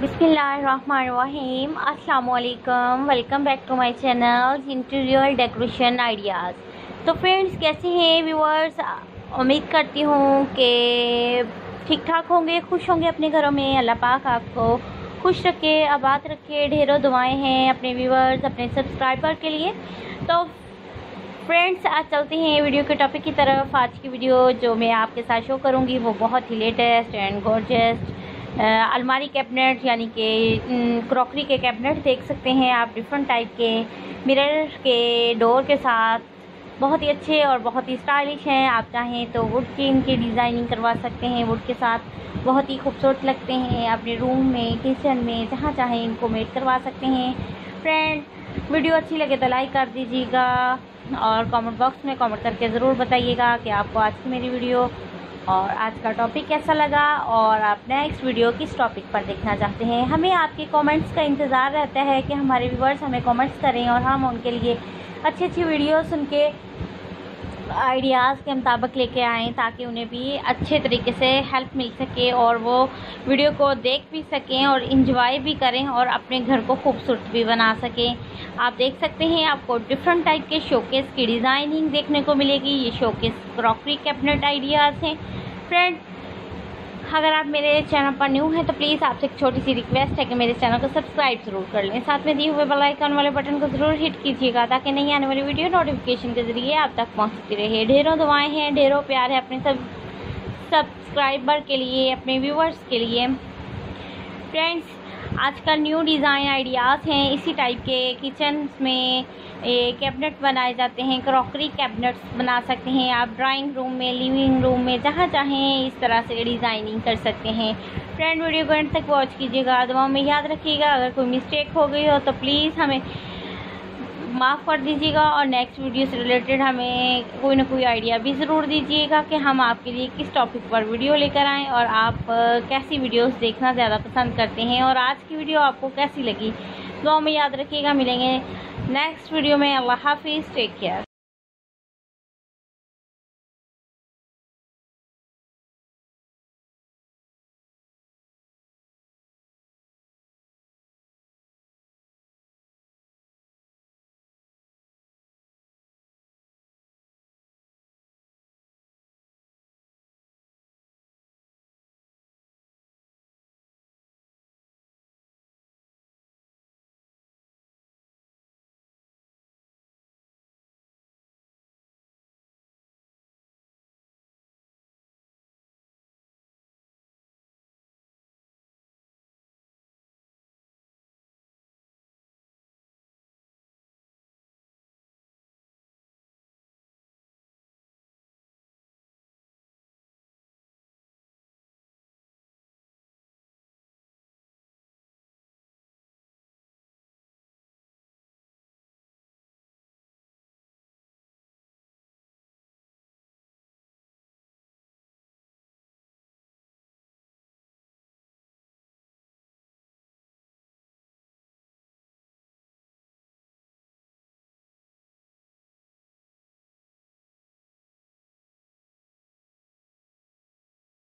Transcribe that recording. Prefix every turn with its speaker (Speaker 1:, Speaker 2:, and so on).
Speaker 1: बिस्मिल्लाहिर्रहमानिर्रहीम। अस्सलाम वालेकुम welcome back to my channel interior decoration ideas तो फ्रेंड्स कैसे हैं व्यूअर्स उम्मीद करती हूँ कि ठीक ठाक होंगे, खुश होंगे अपने घरों में। अल्लाह पाक आपको खुश रखे, आबाद रखे, ढेरों दुआएँ हैं अपने व्यूअर्स अपने सब्सक्राइबर के लिए। तो फ्रेंड्स आज चलते हैं वीडियो के टॉपिक की तरफ़। आज की वीडियो जो मैं आपके साथ शो करूँगी, वो बहुत ही लेटेस्ट एंड गॉर्जेस्ट अलमारी कैबिनेट यानी कि क्रॉकरी के कैबिनेट देख सकते हैं आप, डिफरेंट टाइप के, मिरर के, डोर के साथ। बहुत ही अच्छे और बहुत ही स्टाइलिश हैं, आप चाहें तो वुड की इनकी डिज़ाइनिंग करवा सकते हैं वुड के साथ। बहुत ही खूबसूरत लगते हैं, अपने रूम में किचन में, जहाँ चाहें इनको मेड करवा सकते हैं। फ्रेंड वीडियो अच्छी लगे तो लाइक कर दीजिएगा और कमेंट बॉक्स में कमेंट करके ज़रूर बताइएगा कि आपको आज की मेरी वीडियो और आज का टॉपिक कैसा लगा? और आप नेक्स्ट वीडियो किस टॉपिक पर देखना चाहते हैं? हमें आपके कमेंट्स का इंतज़ार रहता है कि हमारे व्यूवर्स हमें कमेंट्स करें और हम उनके लिए अच्छी अच्छी वीडियोस उनके आइडियाज़ के मुताबिक लेके आएँ ताकि उन्हें भी अच्छे तरीके से हेल्प मिल सके और वो वीडियो को देख भी सकें और इंजॉय भी करें और अपने घर को खूबसूरत भी बना सकें। आप देख सकते हैं, आपको डिफरेंट टाइप के शोकेस की डिज़ाइनिंग देखने को मिलेगी। ये शोकेस क्रॉकरी कैबिनेट आइडियाज़ हैं। फ्रेंड अगर आप मेरे चैनल पर न्यू हैं तो प्लीज़ आपसे एक छोटी सी रिक्वेस्ट है कि मेरे चैनल को सब्सक्राइब ज़रूर कर लें। साथ में दिए हुए बेल आइकन वाले बटन को ज़रूर हिट कीजिएगा, ताकि नहीं आने वाली वीडियो नोटिफिकेशन के ज़रिए आप तक पहुँचती रहे। ढेरों दुआएँ हैं, ढेरों प्यार है अपने सब सब्सक्राइबर के लिए, अपने व्यूवर्स के लिए। फ्रेंड्स आजकल न्यू डिज़ाइन आइडियाज़ हैं इसी टाइप के किचन में कैबिनेट बनाए जाते हैं क्रॉकरी कैबिनेट्स बना सकते हैं आप ड्राइंग रूम में लिविंग रूम में, जहाँ चाहें इस तरह से डिज़ाइनिंग कर सकते हैं। फ्रेंड वीडियो को एंड तक वॉच कीजिएगा। दवाओं में याद रखिएगा। अगर कोई मिस्टेक हो गई हो तो प्लीज़ हमें माफ़ कर दीजिएगा और नेक्स्ट वीडियो से रिलेटेड हमें कोई ना कोई आइडिया भी ज़रूर दीजिएगा कि हम आपके लिए किस टॉपिक पर वीडियो लेकर आएँ और आप कैसी वीडियोस देखना ज़्यादा पसंद करते हैं और आज की वीडियो आपको कैसी लगी। तो हमें याद रखिएगा, मिलेंगे नेक्स्ट वीडियो में। अल्लाह हाफिज़ टेक केयर